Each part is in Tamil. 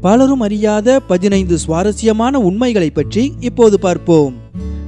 பலரும் அறியாத பதினைந்து சுவாரஸ்யமான உண்மைகளை பற்றி இப்போது பார்ப்போம்.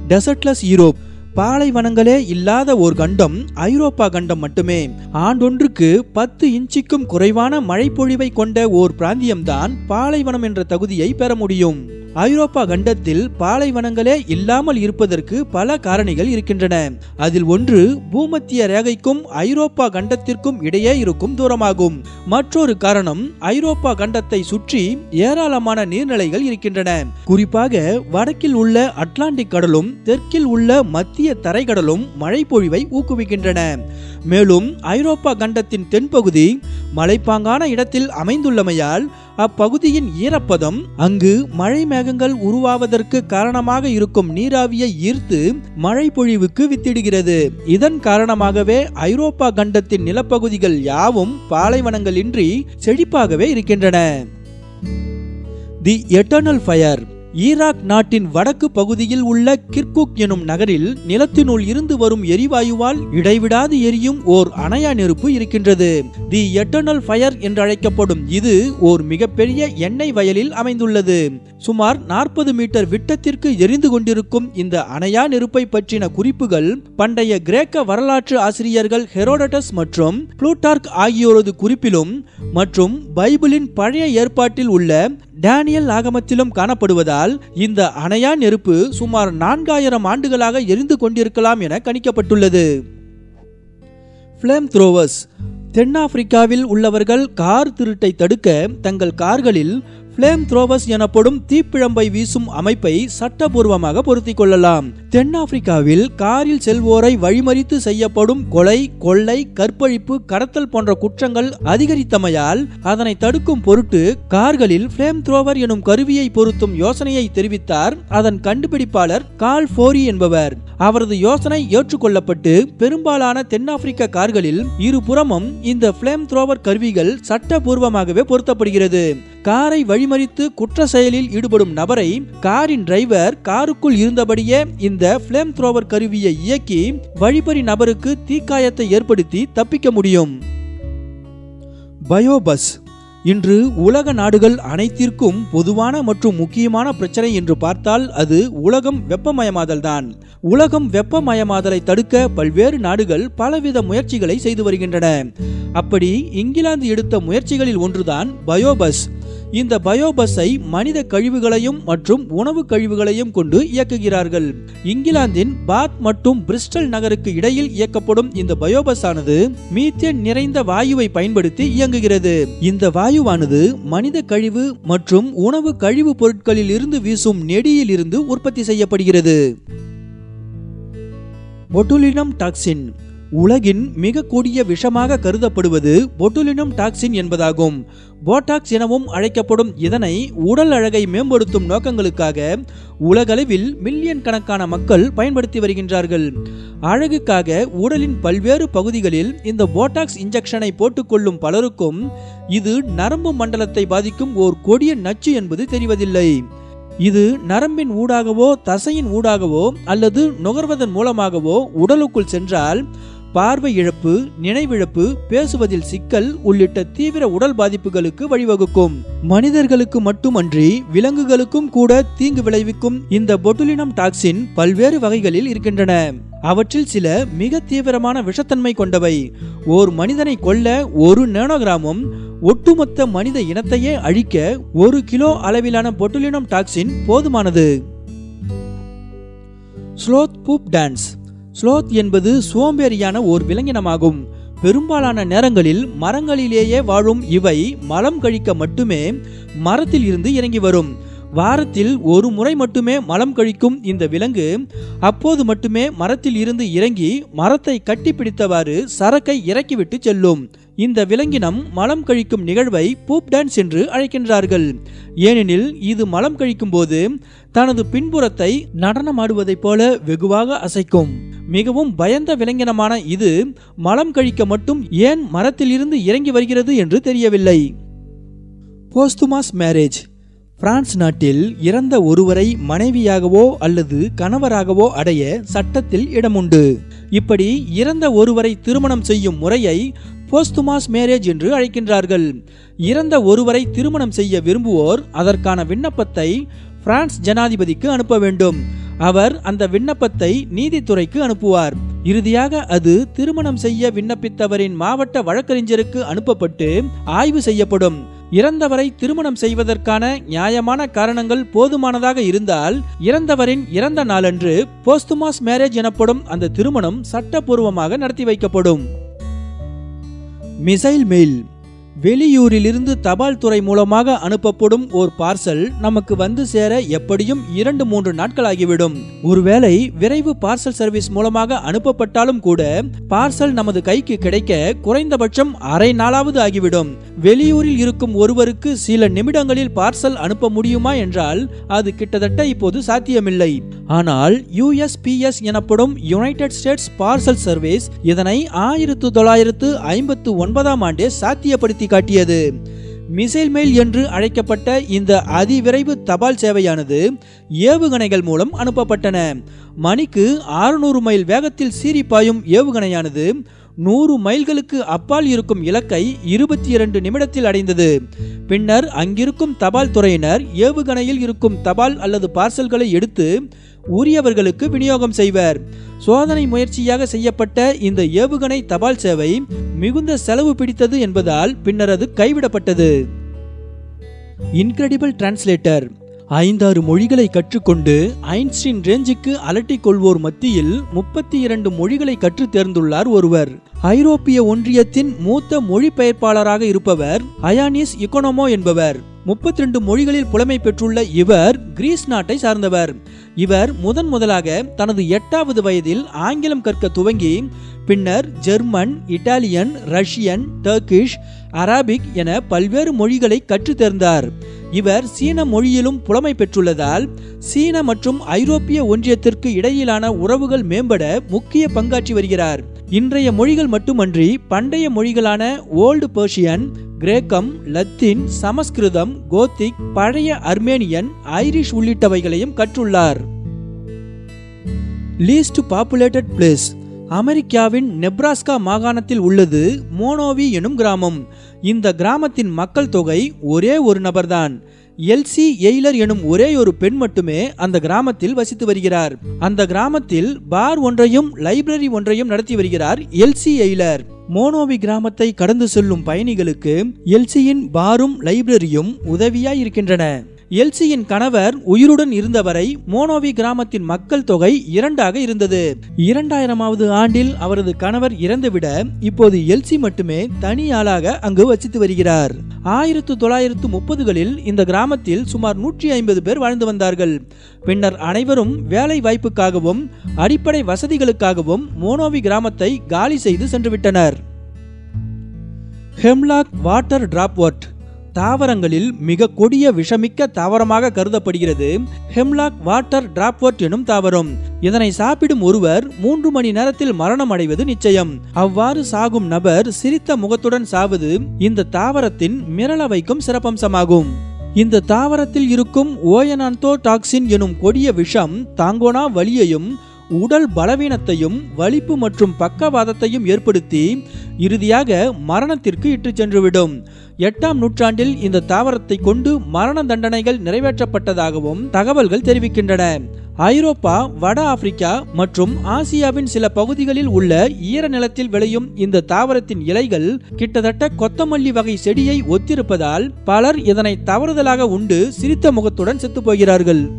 டெசர்ட்லஸ் யூரோப் பாலைவனங்களே இல்லாத ஒரு கண்டம் ஐரோப்பா கண்டம் மட்டுமே. ஆண்டொன்றுக்கு பத்து இன்ச்சுக்கும் குறைவான மழைப்பொழிவை கொண்ட ஓர் பிராந்தியம்தான் பாலைவனம் என்ற தகுதியை பெற முடியும். ஐரோப்பா கண்டத்தில் பாலைவனங்களே இல்லாமல் இருப்பதற்கு பல காரணிகள் இருக்கின்றன. அதில் ஒன்று பூமத்திய ரேகைக்கும் ஐரோப்பா கண்டத்திற்கும் இடையே இருக்கும் தூரமாகும். மற்றொரு காரணம் ஐரோப்பா கண்டத்தை சுற்றி ஏராளமான நீர்நிலைகள் இருக்கின்றன. குறிப்பாக வடக்கில் உள்ள அட்லாண்டிக் கடலும் தெற்கில் உள்ள மத்திய தரைக்கடலும் மழைப்பொழிவை ஊக்குவிக்கின்றன. மேலும் ஐரோப்பா கண்டத்தின் தென்பகுதி மலைப்பாங்கான இடத்தில் அமைந்துள்ளமையால் அப்பகுதியின் ஈரப்பதம் அங்கு மழை மேகங்கள் உருவாவதற்கு காரணமாக இருக்கும் நீராவியை ஈர்த்து மழை பொழிவுக்கு வித்திடுகிறது. இதன் காரணமாகவே ஐரோப்பா கண்டத்தின் நிலப்பகுதிகள் யாவும் பாலைவனங்களின்றி செழிப்பாகவே இருக்கின்றன. தி எட்டர்னல் ஃபயர் ஈராக் நாட்டின் வடக்கு பகுதியில் உள்ள கிர்குக் எனும் நகரில் நிலத்தினுள் இருந்து வரும் எரிவாயுவால் இடைவிடாது எரியும் ஓர் அணையா நெருப்பு இருக்கின்றது. தி எட்டர்னல் ஃபயர் என்று அழைக்கப்படும் இது ஓர் மிகப்பெரிய எண்ணெய் வயலில் அமைந்துள்ளது. சுமார் நாற்பது மீட்டர் விட்டத்திற்கு எரிந்து கொண்டிருக்கும் இந்த அணையா நெருப்பை பற்றின குறிப்புகள் பண்டைய கிரேக்க வரலாற்று ஆசிரியர்கள் ஹெரோடட்டஸ் மற்றும் புளூட்டார்க் ஆகியோரது குறிப்பிலும் மற்றும் பைபிளின் பழைய ஏற்பாட்டில் உள்ள டேனியல் ஆகமத்திலும் காணப்படுவதால் இந்த அணையா நெருப்பு சுமார் நான்காயிரம் ஆண்டுகளாக எரிந்து கொண்டிருக்கலாம் என கணிக்கப்பட்டுள்ளது. ஃப்ளேம் த்ரோவர்ஸ் தென்னாப்பிரிக்காவில் உள்ளவர்கள் கார் திருட்டை தடுக்க தங்கள் கார்களில் பிளேம் த்ரோவர்ஸ் எனப்படும் தீப்பிழம்பை வீசும் அமைப்பை சட்டபூர்வமாக பொருத்திக் கொள்ளலாம். தென்னாப்பிரிக்காவில் காரில் செல்வோரை வழிமறித்து செய்யப்படும் கொலை கொள்ளை கற்பழிப்பு கடத்தல் போன்ற குற்றங்கள் அதிகரித்தமையால் அதனை தடுக்கும் பொருட்டு கார்களில் பிளேம் த்ரோவர் எனும் கருவியை பொருத்தும் யோசனையை தெரிவித்தார் அதன் கண்டுபிடிப்பாளர் கால் ஃபோரி என்பவர். அவரது யோசனை ஏற்றுக்கொள்ளப்பட்டு பெரும்பாலான தென்னாப்பிரிக்க கார்களில் இருபுறமும் இந்த பிளேம் த்ரோவர் கருவிகள் சட்டபூர்வமாகவே பொருத்தப்படுகிறது. காரை வழி வழிமறித்து குற்ற செயலில் ஈடுபடும் நபரை காரின் டிரைவர் காருக்குள் இருந்தபடியே இந்த ஃப்ளேம் த்ரோவர் கருவியை இயக்கி வழிபறி நபருக்கு தீக்காயத்தை ஏற்படுத்தி தப்பிக்க முடியும். பயோபஸ். இன்று உலக நாடுகள் அனைத்திற்கும் பொதுவான மற்றும் முக்கியமான பிரச்சனை என்று பார்த்தால் அது உலகம் வெப்பமயமாதல் தான் உலகம் வெப்பமயமாதலை தடுக்க பல்வேறு நாடுகள் பலவித முயற்சிகளை செய்து வருகின்றன. அப்படி இங்கிலாந்து எடுத்த முயற்சிகளில் ஒன்றுதான் பயோபஸ். இந்த பயோபஸை மனித கழிவுகளையும் மற்றும் உணவு கழிவுகளையும் கொண்டு இயக்குகிறார்கள். இங்கிலாந்தின் பாத் மற்றும் பிரிஸ்டல் நகருக்கு இடையில் இயக்கப்படும் இந்த பயோபஸ் ஆனது மீத்தேன் நிறைந்த வாயுவை பயன்படுத்தி இயங்குகிறது. இந்த வாயுவானது மனித கழிவு மற்றும் உணவு கழிவுப் பொருட்களில் இருந்து வீசும் நெடியில் இருந்து உற்பத்தி செய்யப்படுகிறது. பொட்டுலினம் டாக்சின் உலகின் மிக கொடிய விஷமாக கருதப்படுவது பொட்டுலினம் டாக்சின் என்பதாகும். போட்டாக்ஸ் எனவும் அழைக்கப்படும் இதனை உடல் அழகை மேம்படுத்தும் நோக்கங்களுக்காக உலகளவில் மில்லியன் கணக்கான மக்கள் பயன்படுத்தி வருகின்றார்கள். அழகுக்காக உடலின் பல்வேறு பகுதிகளில் இந்த போட்டாக்ஸ் இன்ஜெக்ஷனை போட்டுக்கொள்ளும் பலருக்கும் இது நரம்பு மண்டலத்தை பாதிக்கும் ஓர் கொடிய நச்சு என்பது தெரிவதில்லை. இது நரம்பின் ஊடாகவோ தசையின் ஊடாகவோ அல்லது நுகர்வதன் மூலமாகவோ உடலுக்குள் சென்றால் பார்வை இழப்பு நினைவிழப்பு பேசுவதில் சிக்கல் உள்ளிட்ட தீவிர உடல் பாதிப்புகளுக்கு வழிவகுக்கும். மனிதர்களுக்கு மட்டுமன்றி விலங்குகளுக்கும் கூட தீங்கு விளைவிக்கும் இந்த பொட்டுலினம் டாக்சின் பல்வேறு வகைகளில் இருக்கின்றன. அவற்றில் சில மிக தீவிரமான விஷத்தன்மை கொண்டவை. ஓர் மனிதனை கொல்ல ஒரு நேனோகிராமும் ஒட்டுமொத்த மனித இனத்தையே அழிக்க ஒரு கிலோ அளவிலான பொட்டுலினம் டாக்ஸின் போதுமானது. Sloth poop dance. ஸ்லோத் என்பது சோம்பேறியான ஓர் விலங்கினமாகும். பெரும்பாலான நேரங்களில் மரங்களிலேயே வாழும் இவை மலம் கழிக்க மட்டுமே மரத்தில் இருந்து இறங்கி வரும். வாரத்தில் ஒரு முறை மட்டுமே மலம் கழிக்கும் இந்த விலங்கு அப்போது மட்டுமே மரத்தில் இருந்து இறங்கி மரத்தை கட்டிப்பிடித்தவாறு சரக்கை இறக்கிவிட்டு செல்லும். இந்த விலங்கினம் மலம் கழிக்கும் நிகழ்வை பூப் டான்ஸ் என்று அழைக்கின்றார்கள். ஏனெனில் இது மலம் கழிக்கும் போது தனது பின்புறத்தை நடனமாடுவதைப் போல வெகுவாக அசைக்கும். மிகவும் பயந்த விலங்கினமான இது மலம் கழிக்க மட்டும் ஏன் மரத்தில் இருந்து இறங்கி வருகிறது என்று தெரியவில்லை. போஸ்துமாஸ் மேரேஜ். பிரான்ஸ் நாட்டில் இறந்த ஒருவரை மனைவியாகவோ அல்லது கணவராகவோ அடைய சட்டத்தில் இடமுண்டு. இப்படி இறந்த ஒருவரை திருமணம் செய்யும் முறையை போஸ்துமாஸ் மேரேஜ் என்று அழைக்கின்றார்கள். இறந்த ஒருவரை திருமணம் செய்ய விரும்புவோர் அதற்கான விண்ணப்பத்தை பிரான்ஸ் ஜனாதிபதிக்கு அனுப்ப வேண்டும். அவர் அந்த விண்ணப்பத்தை நீதித்துறைக்கு அனுப்புவார். இறுதியாக அது திருமணம் செய்ய விண்ணப்பித்தவரின் மாவட்ட வழக்கறிஞருக்கு அனுப்பப்பட்டு ஆய்வு செய்யப்படும். இறந்தவரை திருமணம் செய்வதற்கான நியாயமான காரணங்கள் போதுமானதாக இருந்தால் இறந்தவரின் இறந்த நாளன்று போஸ்துமாஸ் மேரேஜ் எனப்படும் அந்த திருமணம் சட்டப்பூர்வமாக நடத்தி வைக்கப்படும். மிசைல் மெயில் வெளியூரிலிருந்து தபால் துறை மூலமாக அனுப்பப்படும் ஓர் பார்சல் நமக்கு வந்து சேர எப்படியும் இரண்டு மூன்று நாட்கள் ஆகிவிடும் ஒருவேளை விரைவு பார்சல் சர்வீஸ் மூலமாக அனுப்பப்பட்டாலும் கூட பார்சல் நமது கைக்கு கிடைக்க குறைந்தபட்சம் அரை நாளாவது ஆகிவிடும். வெளியூரில் இருக்கும் ஒருவருக்கு சில நிமிடங்களில் பார்சல் அனுப்ப முடியுமா என்றால் அது கிட்டத்தட்ட இப்போது சாத்தியமில்லை. ஆனால் யுஎஸ்பிஎஸ் எனப்படும் யுனைடெட் ஸ்டேட்ஸ் பார்சல் சர்வீஸ் இதனை ஆயிரத்து தொள்ளாயிரத்து ஐம்பத்து ஒன்பதாம் ஆண்டே சாத்தியப்படுத்தி காட்டியது. மிசைல் மெயில் என்று அழைக்கப்பட்ட இந்த அதிவிரைவு தபால் சேவையானது ஏவுகணைகள் மூலம் அனுப்பப்பட்டன. மணிக்கு அறுநூறு மைல் வேகத்தில் சீறி பாயும் ஏவுகணையானது நூறு மைல்களுக்கு அப்பால் இருக்கும் இலக்கை இருபத்தி இரண்டு நிமிடத்தில் அடைந்தது. பின்னர் அங்கிருக்கும் தபால் துறையினர் ஏவுகணையில் இருக்கும் தபால் அல்லது பார்சல்களை எடுத்து உரியவர்களுக்கு விநியோகம் செய்வர். சோதனை முயற்சியாக செய்யப்பட்ட இந்த ஏவுகணை தபால் சேவை மிகுந்த செலவு பிடித்தது என்பதால் பின்னர் அது கைவிடப்பட்டது. இன்கிரெடிபிள் டிரான்ஸ்லேட்டர் ஐந்தாறு மொழிகளை கற்றுக்கொண்டு ஐன்ஸ்டீன் ரேஞ்சுக்கு அலட்டிக் கொள்வோர் மத்தியில் முப்பத்தி இரண்டு மொழிகளை கற்றுத் தேர்ந்துள்ளார் ஒருவர். ஐரோப்பிய ஒன்றியத்தின் மூத்த மொழிபெயர்ப்பாளராக இருப்பவர் அயானிஸ் இக்கோனோமோ என்பவர். முப்பத்தி ரெண்டு மொழிகளில் புலமை பெற்றுள்ள இவர் கிரீஸ் நாட்டை சார்ந்தவர். இவர் முதன் முதலாக தனது எட்டாவது வயதில் ஆங்கிலம் கற்க துவங்கி பின்னர் German Italian Russian Turkish Arabic என பல்வேறு மொழிகளை கற்றுத் தேர்ந்தார். இவர் சீன மொழியிலும் புலமை பெற்றுள்ளதால் சீன மற்றும் ஐரோப்பிய ஒன்றியத்திற்கு இடையிலான உறவுகள் மேம்பட முக்கிய பங்காற்றி வருகிறார். இன்றைய மொழிகள் மட்டுமன்றி பண்டைய மொழிகளான ஓல்டு பெர்ஷியன் கிரேக்கம் லத்தீன் சமஸ்கிருதம் கோத்திக் பழைய அர்மேனியன் ஐரிஷ் உள்ளிட்டவைகளையும் கற்றுள்ளார். லீஸ்ட் பாப்புலேட்டட் பிளேஸ் அமெரிக்காவின் நெப்ராஸ்கா மாகாணத்தில் உள்ளது மோனோவி எனும் கிராமம். இந்த கிராமத்தின் மக்கள் தொகை ஒரே ஒரு நபர்தான். எல்சி எய்லர் எனும் ஒரே ஒரு பெண் மட்டுமே அந்த கிராமத்தில் வசித்து வருகிறார். அந்த கிராமத்தில் பார் ஒன்றையும் லைப்ரரி ஒன்றையும் நடத்தி வருகிறார் எல்சி எய்லர். மோனோவி கிராமத்தை கடந்து செல்லும் பயணிகளுக்கு எல்சியின் பாரும் லைப்ரரியும் உதவியாய் இருக்கின்றன. எல்சியின் கணவர் உயிருடன் இருந்தவரை மோனோவி கிராமத்தின் மக்கள் தொகை இரண்டாக இருந்தது. இரண்டாயிரமாவது ஆண்டில் அவரது கணவர் இறந்துவிட இப்போது எல்சி மட்டுமே தனி ஆளாக அங்கு வசித்து வருகிறார். ஆயிரத்து தொள்ளாயிரத்து முப்பதுகளில் இந்த கிராமத்தில் சுமார் நூற்றி ஐம்பது பேர் வாழ்ந்து வந்தார்கள். பின்னர் அனைவரும் வேலை வாய்ப்புக்காகவும் அடிப்படை வசதிகளுக்காகவும் மோனோவி கிராமத்தை காலி செய்து சென்றுவிட்டனர். ஹெம்லாக் வாட்டர் டிராப்வர்ட் தாவரங்களில் மிக கொடிய விஷமிக்க தாவரமாக கருதப்படுகிறது. ஹெம்லாக் வாட்டர் டிராப்வர்ட் எனும் தாவரம். இதனை சாப்பிடும் ஒருவர் மூன்று மணி நேரத்தில் மரணம் அடைவது நிச்சயம். அவ்வாறு சாகும் நபர் சிரித்த முகத்துடன் சாவது இந்த தாவரத்தின் மிரள வைக்கும் சிறப்பம்சமாகும். இந்த தாவரத்தில் இருக்கும் ஓயனான்தோ டாக்சின் எனும் கொடிய விஷம் தாங்கோனா வலியையும் உடல் பலவீனத்தையும் வலிப்பு மற்றும் பக்கவாதத்தையும் ஏற்படுத்தி இறுதியாக மரணத்திற்கு இட்டு சென்றுவிடும். எட்டாம் நூற்றாண்டில் இந்த தாவரத்தை கொண்டு மரண தண்டனைகள் நிறைவேற்றப்பட்டதாகவும் தகவல்கள் தெரிவிக்கின்றன. ஐரோப்பா வட ஆப்பிரிக்கா மற்றும் ஆசியாவின் சில பகுதிகளில் உள்ள ஈர நிலத்தில் விளையும் இந்த தாவரத்தின் இலைகள் கிட்டத்தட்ட கொத்தமல்லி வகை செடியை ஒத்திருப்பதால் பலர் இதனை தவறுதலாக உண்டு சிரித்த முகத்துடன் செத்துப்போகிறார்கள்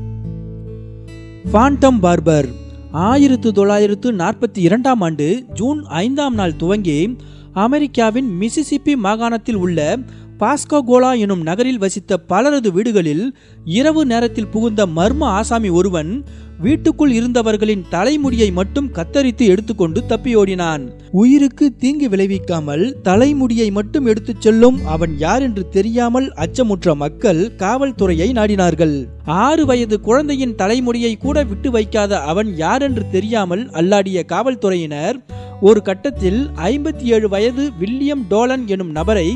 ஃபாண்டம் பார்பர். ஆயிரத்து தொள்ளாயிரத்து நாற்பத்தி இரண்டாம் ஆண்டு ஜூன் ஐந்தாம் நாள் துவங்கி அமெரிக்காவின் மிசிசிப்பி மாகாணத்தில் உள்ள பாஸ்கோகோலா எனும் நகரில் வசித்த பலரது வீடுகளில் இரவு நேரத்தில் புகுந்த மர்ம ஆசாமி ஒருவன் வீட்டுக்குள் இருந்தவர்களின் தலைமுடியை மட்டும் கத்தரித்து எடுத்துக்கொண்டு தப்பியோடினான் உயிருக்கு தீங்கு விளைவிக்காமல் தலைமுடியை மட்டும் எடுத்துச் செல்லும் அவன் யார் என்று தெரியாமல் அச்சமுற்ற மக்கள் காவல்துறையை நாடினார்கள். ஆறு வயது குழந்தையின் தலைமுடியை கூட விட்டு வைக்காத அவன் யார் என்று தெரியாமல் அல்லாடிய காவல்துறையினர் ஒரு கட்டத்தில் ஐம்பத்தி ஏழு வயது வில்லியம் டோலன் எனும் நபரை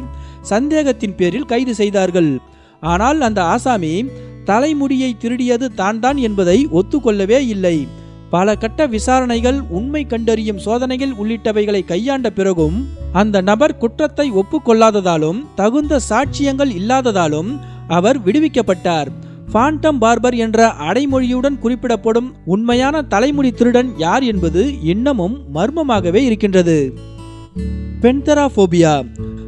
சந்தேகத்தின் பேரில் கைது செய்தார்கள். ஆனால் அந்த ஆசாமி தலைமுடியை திருடியது தான் தான் என்பதை ஒத்துக்கொள்ளவே இல்லை. பல கட்ட விசாரணைகள் உண்மை கண்டறியும் சோதனைகள் உள்ளிட்டவைகளை கையாண்ட பிறகும் அந்த நபர் குற்றத்தை ஒப்புக்கொள்ளாததாலும் தகுந்த சாட்சியங்கள் இல்லாததாலும் அவர் விடுவிக்கப்பட்டார். ஃபாண்டம் பார்பர் என்ற அடைமொழியுடன் குறிப்பிடப்படும் உண்மையான தலைமுடி திருடன் யார் என்பது இன்னமும் மர்மமாகவே இருக்கின்றது. பென்தராபோபியா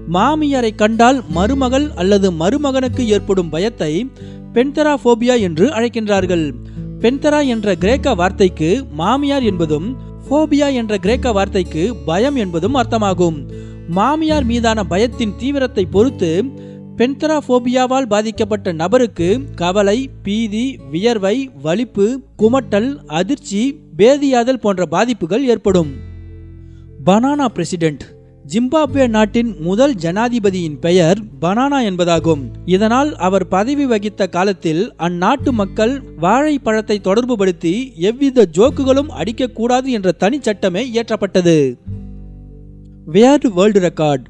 மாமியாரை கண்டால் மருமகள் அல்லது மருமகனுக்கு ஏற்படும் பயத்தை பென்தராபோபியா என்று அழைக்கின்றார்கள். பென்தரா என்ற கிரேக்க வார்த்தைக்கு மாமியார் என்பதும் ஃபோபியா என்ற கிரேக்க வார்த்தைக்கு பயம் என்பதும் அர்த்தமாகும். மாமியார் மீதான பயத்தின் தீவிரத்தை பொறுத்து பென்தராபோபியாவால் பாதிக்கப்பட்ட நபருக்கு கவலை பீதி வியர்வை வலிப்பு குமட்டல் அதிர்ச்சி பேதியாதல் போன்ற பாதிப்புகள் ஏற்படும். பனானா பிரசிடென்ட் ஜிம்பாப்வே நாட்டின் முதல் ஜனாதிபதியின் பெயர் பனானா என்பதாகும். இதனால் அவர் பதவி வகித்த காலத்தில் அந்நாட்டு மக்கள் வாழைப்பழத்தை தொடர்புபடுத்தி எவ்வித ஜோக்குகளும் அடிக்கக்கூடாது என்ற தனிச்சட்டமே இயற்றப்பட்டது. Word world record.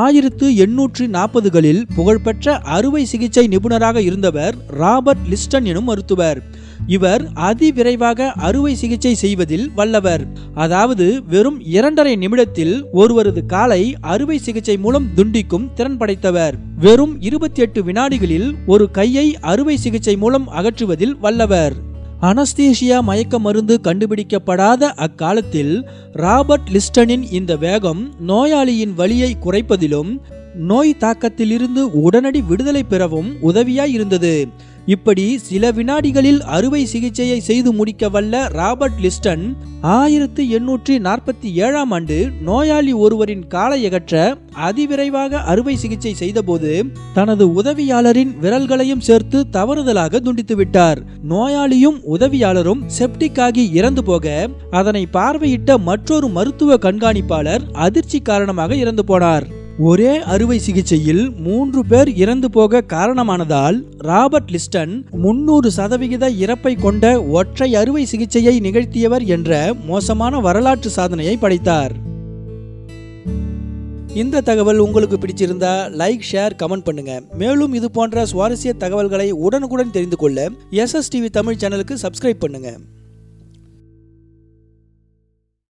ஆயிரத்து எண்ணூற்று நாற்பதுகளில் புகழ்பெற்ற அறுவை சிகிச்சை நிபுணராக இருந்தவர் ராபர்ட் லிஸ்டன் எனும் மருத்துவர். இவர் அதிவிரைவாக அறுவை சிகிச்சை செய்வதில் வல்லவர். அதாவது வெறும் இரண்டரை நிமிடத்தில் ஒருவரது காலை அறுவை சிகிச்சை மூலம் துண்டிக்கும் திறன் படைத்தவர். வெறும் இருபத்தி எட்டு வினாடிகளில் ஒரு கையை அறுவை சிகிச்சை மூலம் அகற்றுவதில் வல்லவர். அனஸ்தீசியா மயக்க மருந்து கண்டுபிடிக்கப்படாத அக்காலத்தில் ராபர்ட் லிஸ்டனின் இந்த வேகம் நோயாளியின் வலியை குறைப்பதிலும் நோய் தாக்கத்திலிருந்து உடனடி விடுதலை பெறவும் உதவியாய் இருந்தது. இப்படி சில வினாடிகளில் அறுவை சிகிச்சையை செய்து முடிக்க வல்ல ராபர்ட் லிஸ்டன் ஆயிரத்து எண்ணூற்றி நாற்பத்தி ஏழாம் ஆண்டு நோயாளி ஒருவரின் காலை அகற்ற அதிவிரைவாக அறுவை சிகிச்சை செய்தபோது தனது உதவியாளரின் விரல்களையும் சேர்த்து தவறுதலாக துண்டித்துவிட்டார் நோயாளியும் உதவியாளரும் செப்டிக் ஆகி இறந்து போக அதனை பார்வையிட்ட மற்றொரு மருத்துவ கண்காணிப்பாளர் அதிர்ச்சி காரணமாக இறந்து போனார். ஒரே அறுவை சிகிச்சையில் மூன்று பேர் இறந்து போக காரணமானதால் ராபர்ட் லிஸ்டன் முன்னூறு சதவிகித இறப்பை கொண்ட ஒற்றை அறுவை சிகிச்சையை நிகழ்த்தியவர் என்ற மோசமான வரலாற்று சாதனையை படைத்தார். இந்த தகவல் உங்களுக்கு பிடிச்சிருந்தா லைக் ஷேர் கமெண்ட் பண்ணுங்க. மேலும் இது போன்ற சுவாரஸ்ய தகவல்களை உடனுக்குடன் தெரிந்து கொள்ள எஸ்எஸ் டிவி தமிழ் சேனலுக்கு சப்ஸ்கிரைப் பண்ணுங்க.